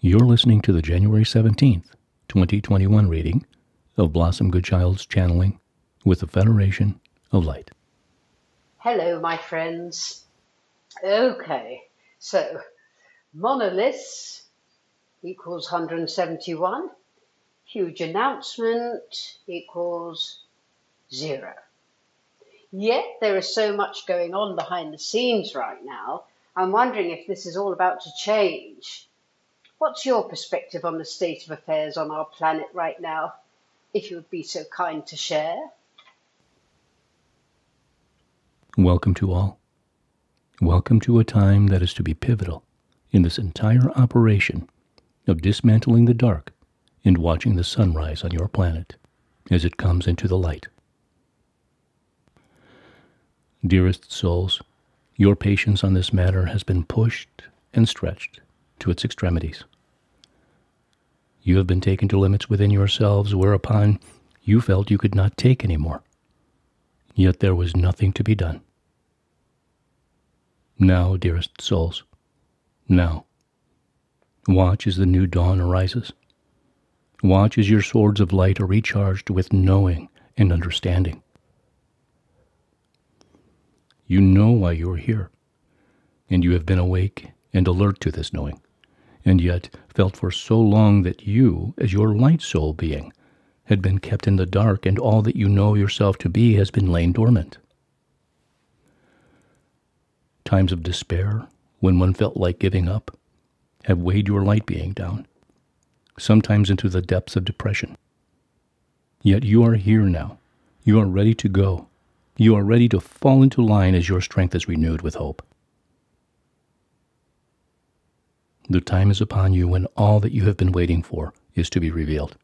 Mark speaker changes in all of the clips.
Speaker 1: You're listening to the January 17th, 2021 reading of Blossom Goodchild's channeling with the Federation of Light.
Speaker 2: Hello, my friends. Okay, so monoliths equals 171, huge announcement equals zero. Yet there is so much going on behind the scenes right now. I'm wondering if this is all about to change. What's your perspective on the state of affairs on our planet right now? If you would be so kind to share.
Speaker 1: Welcome to all. Welcome to a time that is to be pivotal in this entire operation of dismantling the dark and watching the sunrise on your planet as it comes into the light. Dearest souls, your patience on this matter has been pushed and stretched to its extremities. You have been taken to limits within yourselves whereupon you felt you could not take any more. Yet there was nothing to be done. Now, dearest souls, now. Watch as the new dawn arises. Watch as your swords of light are recharged with knowing and understanding. You know why you are here, and you have been awake and alert to this knowing, and yet felt for so long that you, as your light soul being, had been kept in the dark, and all that you know yourself to be has been lain dormant. Times of despair, when one felt like giving up, have weighed your light being down, sometimes into the depths of depression. Yet you are here now. You are ready to go you are ready to fall into line as your strength is renewed with hope. The time is upon you when all that you have been waiting for is to be revealed.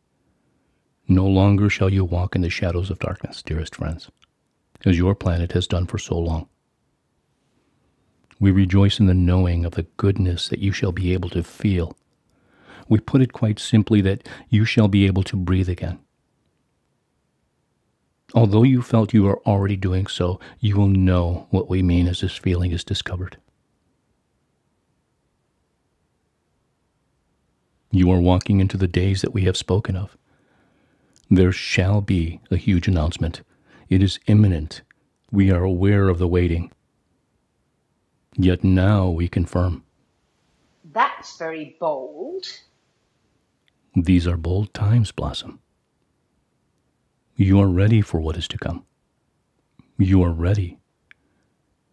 Speaker 1: No longer shall you walk in the shadows of darkness, dearest friends, as your planet has done for so long. We rejoice in the knowing of the goodness that you shall be able to feel. We put it quite simply that you shall be able to breathe again Although you felt you are already doing so, you will know what we mean as this feeling is discovered. You are walking into the days that we have spoken of. There shall be a huge announcement. It is imminent. We are aware of the waiting. Yet now we confirm.
Speaker 2: That's very bold.
Speaker 1: These are bold times, Blossom. You are ready for what is to come. You are ready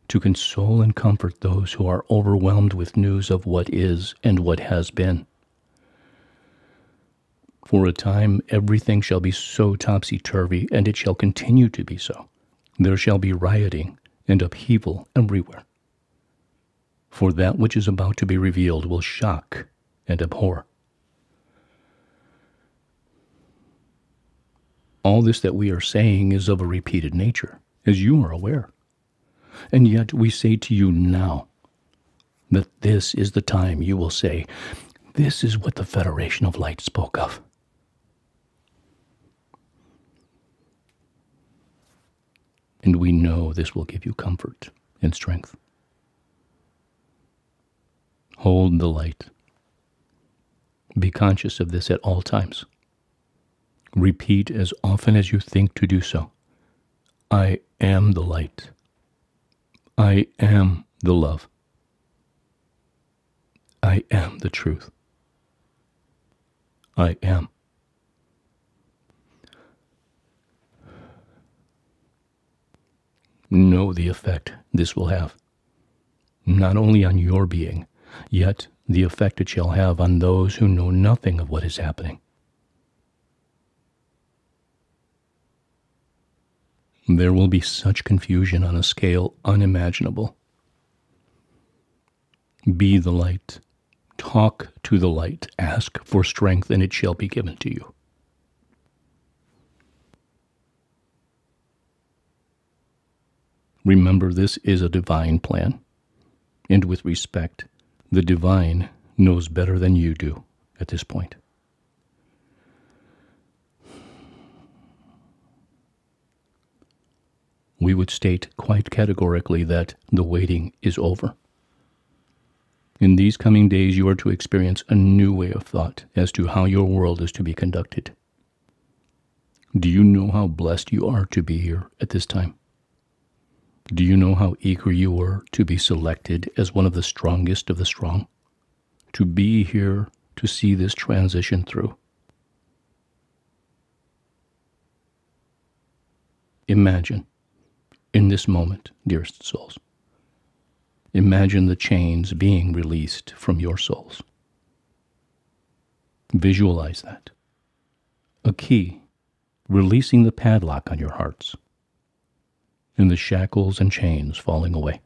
Speaker 1: to console and comfort those who are overwhelmed with news of what is and what has been. For a time, everything shall be so topsy turvy, and it shall continue to be so. There shall be rioting and upheaval everywhere. For that which is about to be revealed will shock and abhor. All this that we are saying is of a repeated nature, as you are aware. And yet we say to you now that this is the time you will say, This is what the Federation of Light spoke of. And we know this will give you comfort and strength. Hold the light. Be conscious of this at all times. Repeat as often as you think to do so. I am the light. I am the love. I am the truth. I am. Know the effect this will have, not only on your being, yet the effect it shall have on those who know nothing of what is happening. there will be such confusion on a scale unimaginable. Be the light. Talk to the light. Ask for strength, and it shall be given to you. Remember, this is a divine plan. And with respect, the divine knows better than you do at this point. we would state quite categorically that the waiting is over. In these coming days, you are to experience a new way of thought as to how your world is to be conducted. Do you know how blessed you are to be here at this time? Do you know how eager you were to be selected as one of the strongest of the strong? To be here to see this transition through? Imagine, in this moment, dearest souls, imagine the chains being released from your souls. Visualize that. A key releasing the padlock on your hearts and the shackles and chains falling away.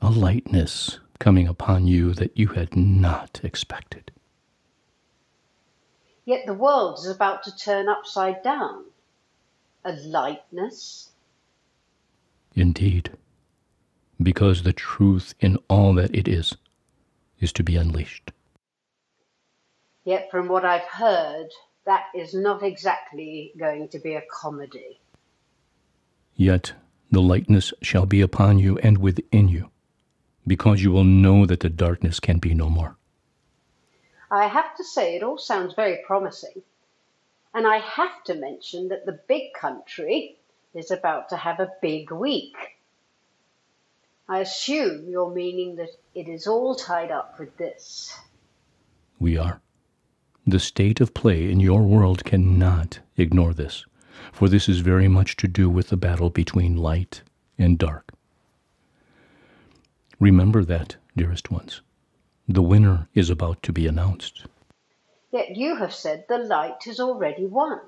Speaker 1: A lightness coming upon you that you had not expected.
Speaker 2: Yet the world is about to turn upside down. A lightness?
Speaker 1: Indeed, because the truth in all that it is is to be unleashed.
Speaker 2: Yet, from what I've heard, that is not exactly going to be a comedy.
Speaker 1: Yet the lightness shall be upon you and within you, because you will know that the darkness can be no more.
Speaker 2: I have to say, it all sounds very promising. And I have to mention that the big country is about to have a big week. I assume you're meaning that it is all tied up with this.
Speaker 1: We are. The state of play in your world cannot ignore this for this is very much to do with the battle between light and dark. Remember that, dearest ones. The winner is about to be announced.
Speaker 2: Yet you have said the light has already won.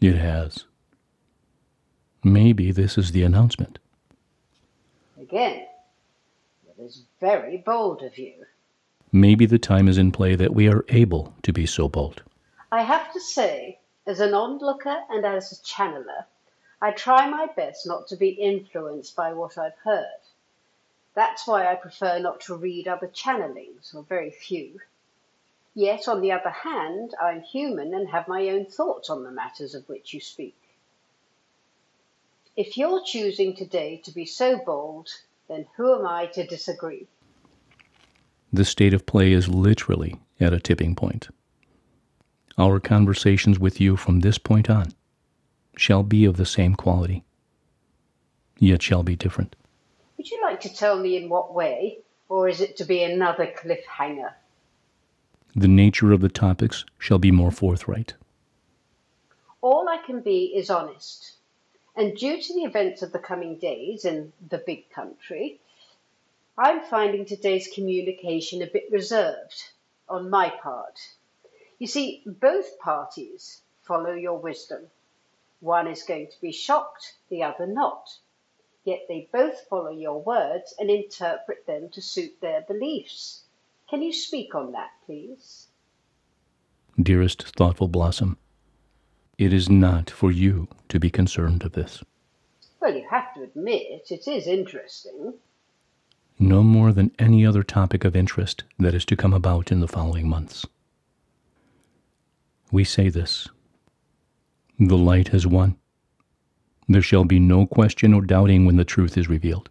Speaker 1: It has. Maybe this is the announcement.
Speaker 2: Again, it is very bold of you.
Speaker 1: Maybe the time is in play that we are able to be so bold.
Speaker 2: I have to say as an onlooker and as a channeler, I try my best not to be influenced by what I've heard. That's why I prefer not to read other channelings, or very few. Yet, on the other hand, I'm human and have my own thoughts on the matters of which you speak. If you're choosing today to be so bold, then who am I to disagree?
Speaker 1: The state of play is literally at a tipping point. Our conversations with you from this point on shall be of the same quality, yet shall be different.
Speaker 2: Would you like to tell me in what way, or is it to be another cliffhanger?
Speaker 1: The nature of the topics shall be more forthright.
Speaker 2: All I can be is honest, and due to the events of the coming days in the big country, I'm finding today's communication a bit reserved on my part. You see, both parties follow your wisdom. One is going to be shocked, the other not. Yet they both follow your words and interpret them to suit their beliefs. Can you speak on that, please?
Speaker 1: Dearest thoughtful Blossom, it is not for you to be concerned of this.
Speaker 2: Well, you have to admit it is interesting.
Speaker 1: No more than any other topic of interest that is to come about in the following months we say this The light has won. There shall be no question or doubting when the truth is revealed.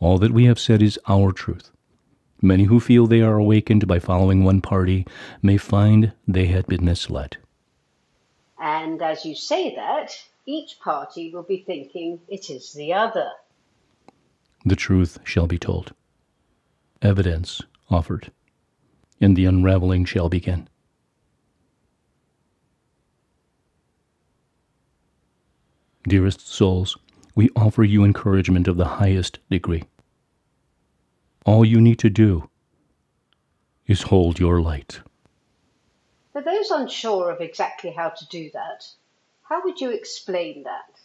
Speaker 1: All that we have said is our truth. Many who feel they are awakened by following one party may find they had been misled.
Speaker 2: And as you say that, each party will be thinking it is the other.
Speaker 1: The truth shall be told, evidence offered, and the unraveling shall begin. Dearest souls, we offer you encouragement of the highest degree. All you need to do is hold your light.
Speaker 2: For those unsure of exactly how to do that, how would you explain that?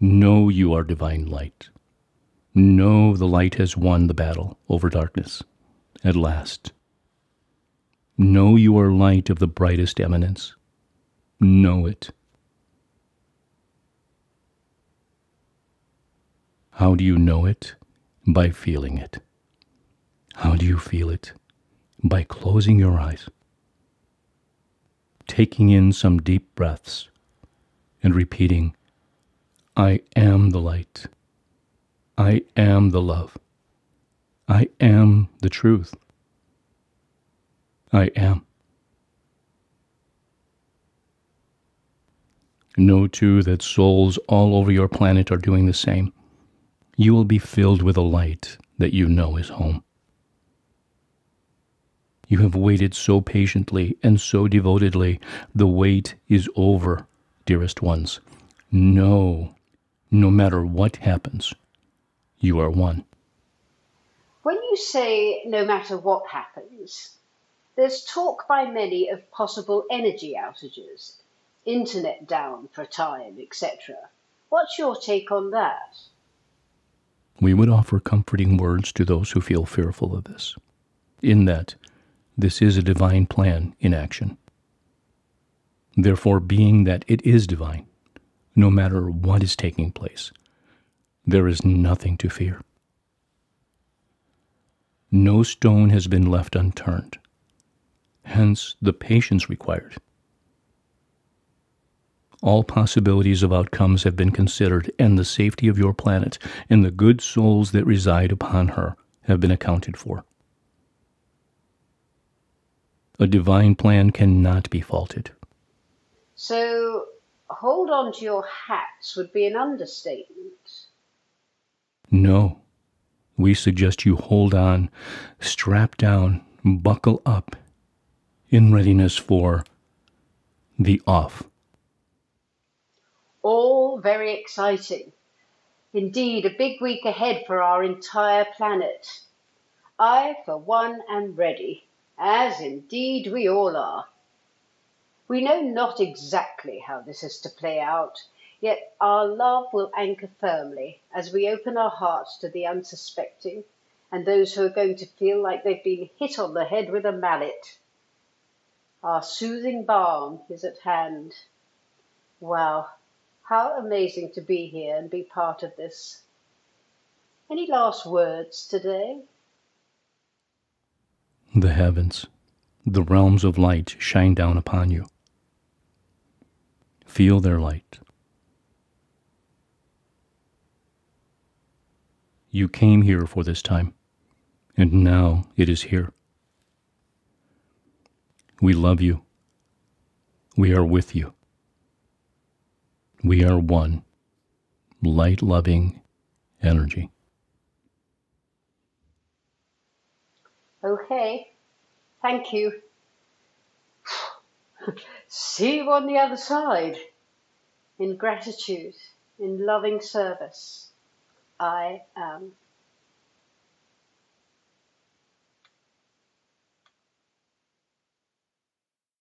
Speaker 1: Know you are divine light. Know the light has won the battle over darkness at last. Know you are light of the brightest eminence. Know it. How do you know it? By feeling it. How do you feel it? By closing your eyes, taking in some deep breaths, and repeating, I am the light. I am the love. I am the truth. I am. Know too that souls all over your planet are doing the same. You will be filled with a light that you know is home. You have waited so patiently and so devotedly. The wait is over, dearest ones. No, no matter what happens, you are one.
Speaker 2: When you say no matter what happens, there's talk by many of possible energy outages, internet down for a time, etc. What's your take on that?
Speaker 1: We would offer comforting words to those who feel fearful of this, in that this is a divine plan in action. Therefore, being that it is divine, no matter what is taking place, there is nothing to fear. No stone has been left unturned, hence the patience required. All possibilities of outcomes have been considered, and the safety of your planet and the good souls that reside upon her have been accounted for. A divine plan cannot be faulted.
Speaker 2: So, hold on to your hats would be an understatement.
Speaker 1: No. We suggest you hold on, strap down, buckle up, in readiness for the off.
Speaker 2: Very exciting. Indeed, a big week ahead for our entire planet. I, for one, am ready as indeed we all are. We know not exactly how this is to play out, yet our love will anchor firmly as we open our hearts to the unsuspecting and those who are going to feel like they've been hit on the head with a mallet. Our soothing balm is at hand. Wow, how amazing to be here and be part of this. Any last words today?
Speaker 1: The heavens, the realms of light shine down upon you. Feel their light. You came here for this time, and now it is here. We love you. We are with you. We are one, light loving energy.
Speaker 2: Oh, okay, thank you. See you on the other side. In gratitude, in loving service, I am.